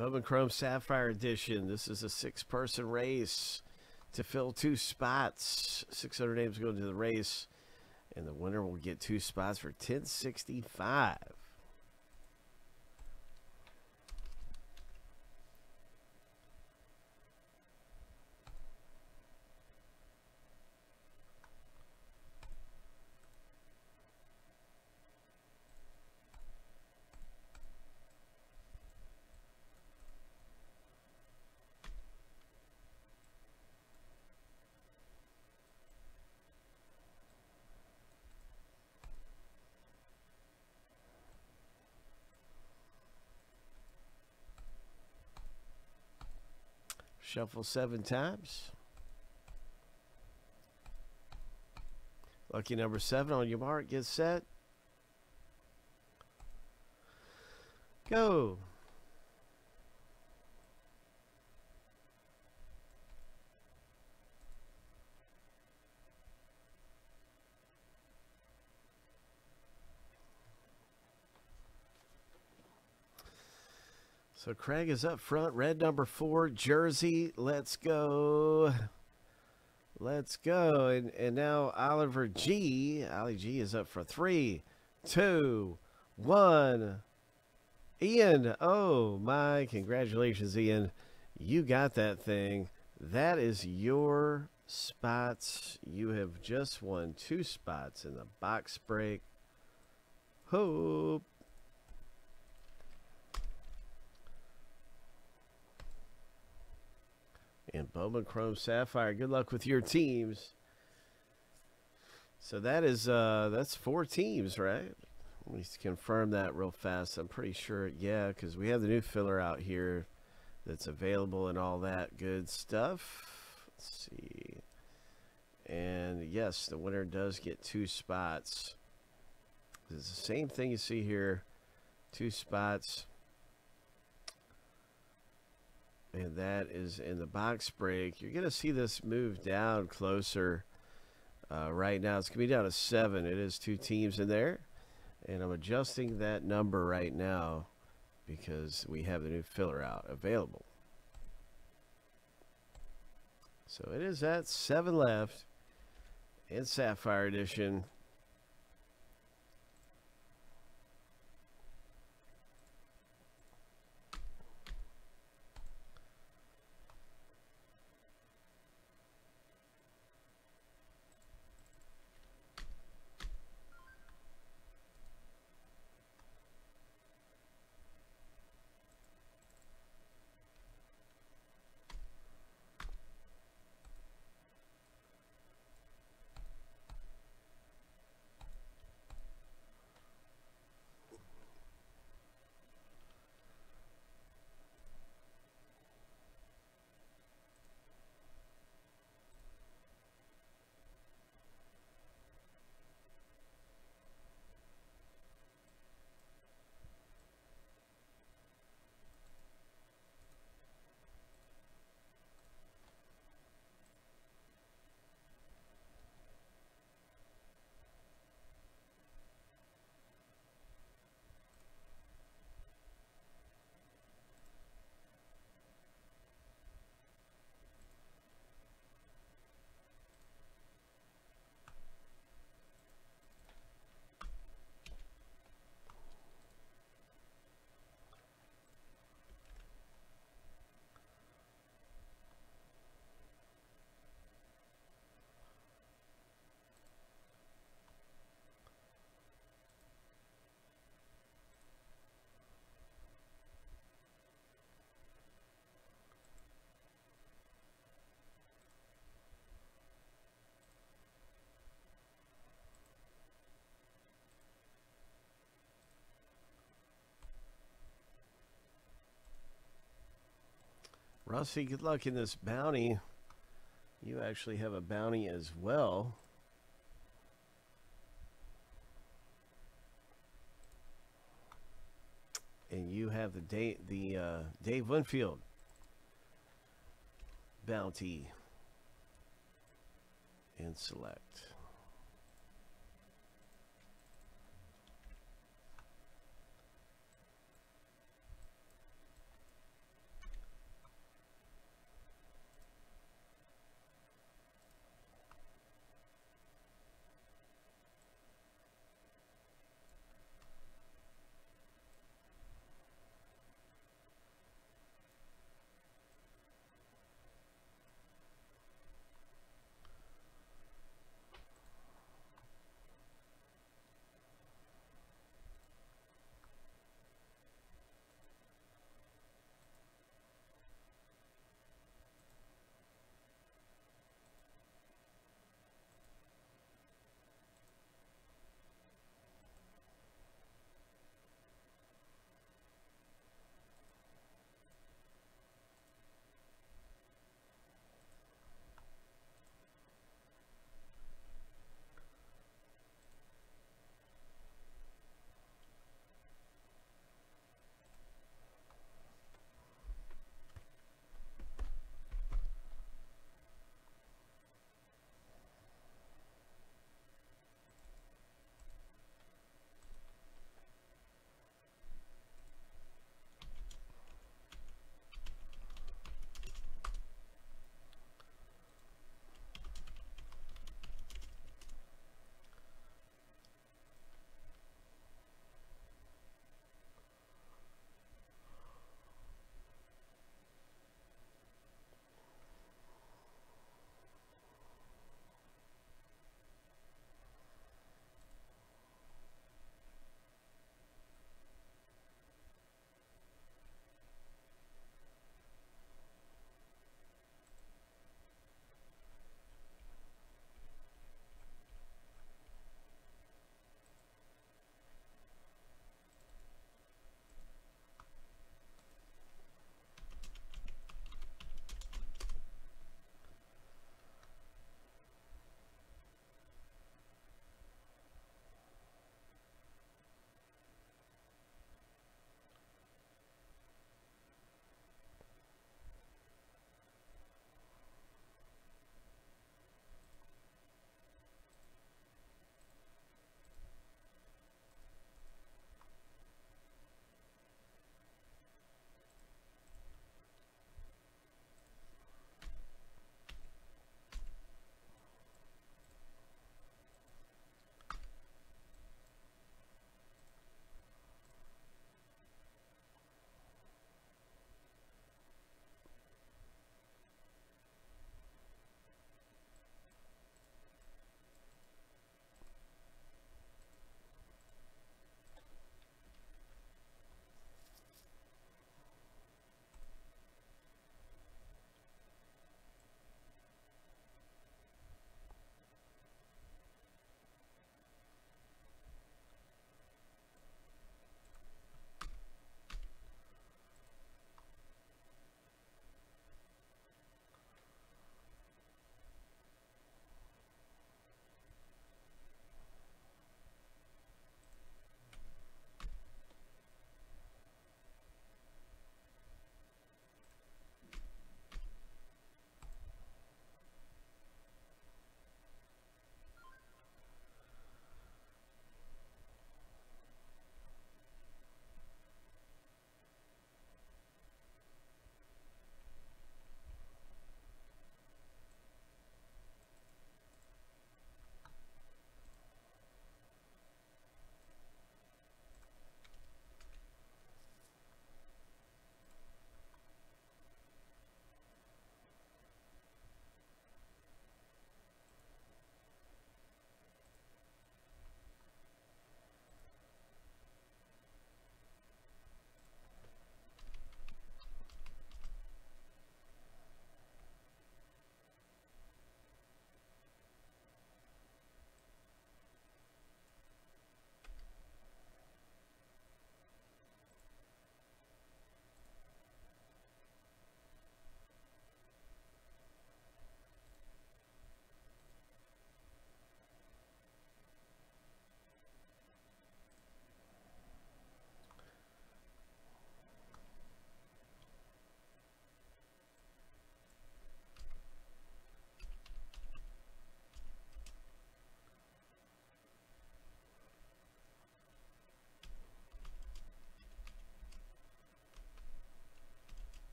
Bowman Chrome Sapphire Edition. This is a six person race to fill two spots. 600 names go into the race, and the winner will get two spots for 1065. Shuffle seven times. Lucky number seven on your mark. Get set. Go. So Craig is up front. Red number four, Jersey. Let's go. Let's go. And, and now Oliver G. Ollie G is up for three, two, one. Ian. Oh, my. Congratulations, Ian. You got that thing. That is your spots. You have just won two spots in the box break. Hope. And Bowman Chrome Sapphire. Good luck with your teams. So that is uh that's four teams, right? Let me confirm that real fast. I'm pretty sure, yeah, because we have the new filler out here that's available and all that good stuff. Let's see. And yes, the winner does get two spots. It's the same thing you see here. Two spots and that is in the box break. You're going to see this move down closer. Uh, right now, it's going to be down to seven. It is two teams in there. And I'm adjusting that number right now because we have the new filler out available. So it is at seven left in Sapphire Edition. Rusty, good luck in this bounty. You actually have a bounty as well. And you have the date the uh, Dave Winfield bounty and select.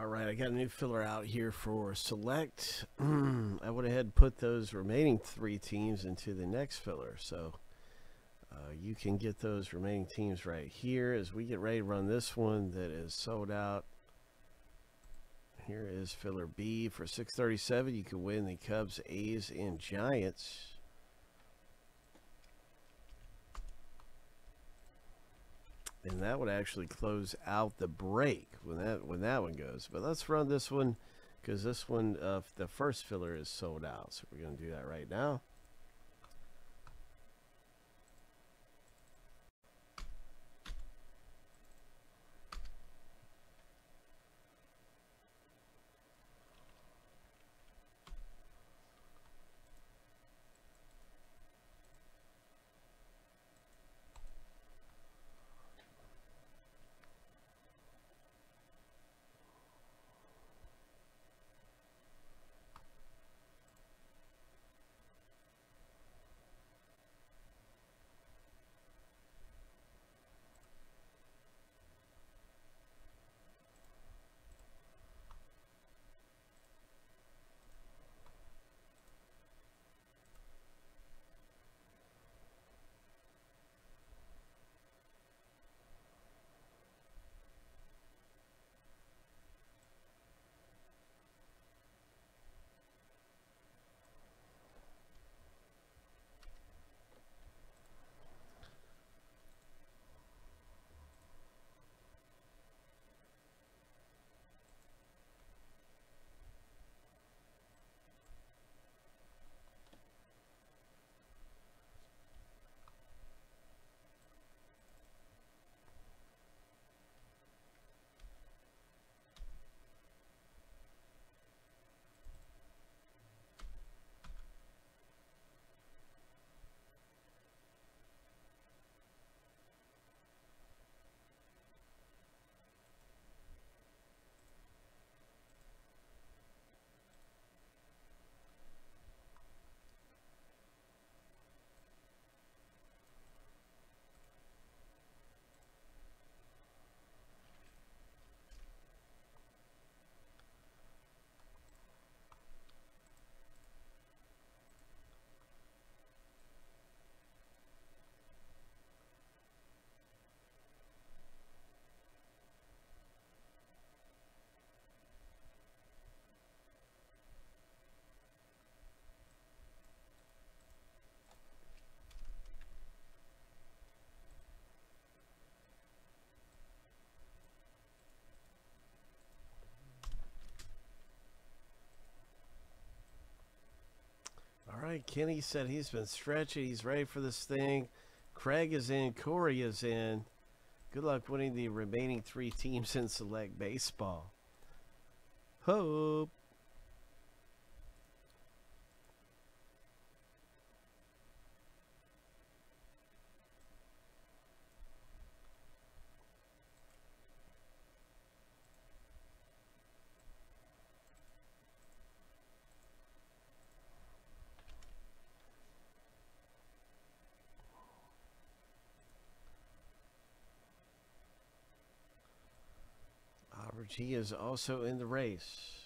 All right, I got a new filler out here for select. I went ahead and put those remaining three teams into the next filler. So uh, you can get those remaining teams right here as we get ready to run this one that is sold out. Here is filler B for 637. You can win the Cubs, A's, and Giants. And that would actually close out the break when that when that one goes. But let's run this one because this one, uh, the first filler is sold out. So we're going to do that right now. Right, Kenny said he's been stretching. He's ready for this thing. Craig is in. Corey is in. Good luck winning the remaining three teams in Select Baseball. Hope. G is also in the race.